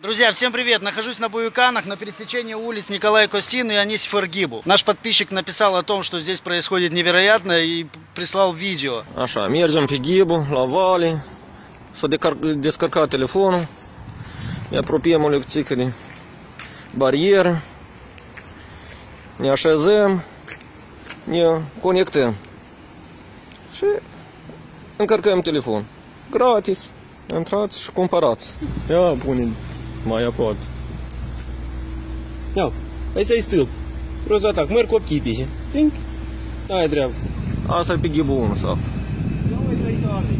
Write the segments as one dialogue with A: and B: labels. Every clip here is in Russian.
A: Друзья, всем привет! Нахожусь на Буюканах на пересечении улиц Николая Костин и Анисиф Аргибу. Наш подписчик написал о том, что здесь происходит невероятно и прислал видео.
B: La vale, să decar- descărca telefonul, ne apropiem o lecțică de barieră, ne așezăm, ne conectăm și încărcăm telefon. Gratis, intrați și cumpărați. Ia pune mai aproape.
C: Ia, hai să-i stâlp. Rost atac, merg copchii și. Tink. Aia treabă.
B: Asta e pe ghibul 1 sau.
C: Ia uite aici, Arne.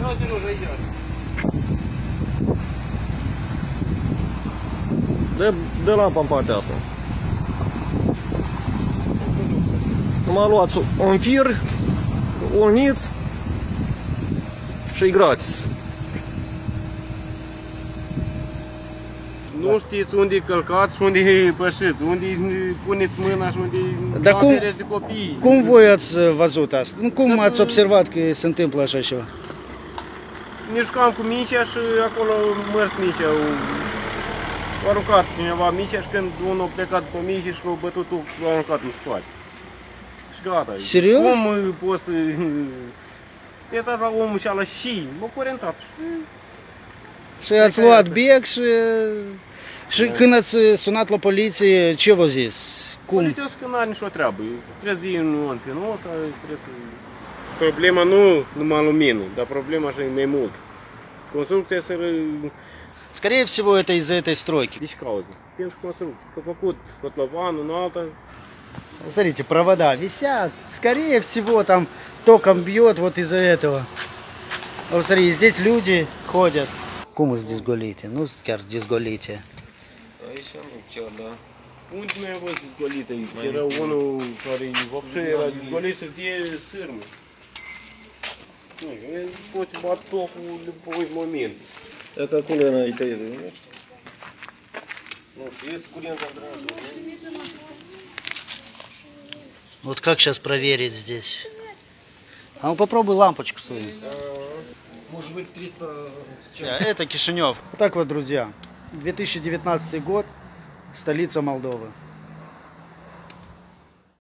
C: Ia să nu, aici.
B: Dă, dă lampa în partea asta. Numai luați un fir, uniți și e gratis.
C: Nu știți unde călcați și unde pășiți, unde puneți mâna și unde
A: Da cum-
C: casereți de copii.
A: Cum voi ați uh, văzut asta? Nu, Cum ați observat că se întâmplă așa ceva?
C: Ne jucam cu Micea și acolo mărt Micea. A aruncat cineva Micea și când unul a plecat pe Micea și l-a bătut și l-a aruncat în spate. Și gata.
A: Serios?
C: Cum uh, poți să... Te dat la omul și ala și m-a curentat. Și
A: Și ați luat bieg și, și când ați sunat la poliție, ce v-a zis? Cum?
C: Poliția că n-are nicio treabă. Trebuie să iei un an pe nou sau trebuie să... Problema nu numai lumină, dar problema așa e mai mult. Construcția să... ră-
A: Скорее всего, это из-за этой стройки.
C: Дeci cauză. Pentru construcție. Că a făcut котлован, în alta.
A: Смотрите, провода висят. Скорее всего, там током бьет вот из-за этого. Вот смотри, здесь люди ходят. Кому здесь голите? Ну, chiar здесь голите.
B: Nu da.
C: Unde mai a fost zgolit aici? Era unul care вообще era zgolit să fie sârmă. Nu, el poate bat tocul în любой момент.
B: Это acolo era aici, nu? Nu știu, este curent într
A: Вот как сейчас проверить здесь? А ну попробуй лампочку свою.
B: Может быть 300...
A: Да, Это Кишинев. Вот так вот, друзья. 2019 год, столица Молдовы.